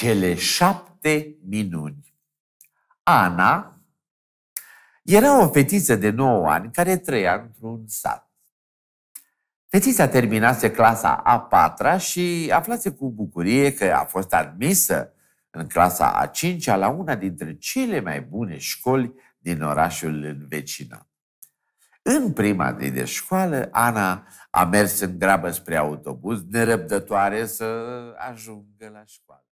Cele șapte minuni. Ana era o fetiță de 9 ani care trăia într-un sat. Fetița terminase clasa a patra și aflase cu bucurie că a fost admisă în clasa a cincea la una dintre cele mai bune școli din orașul învecinat. În prima zi de școală, Ana a mers în grabă spre autobuz, nerăbdătoare să ajungă la școală.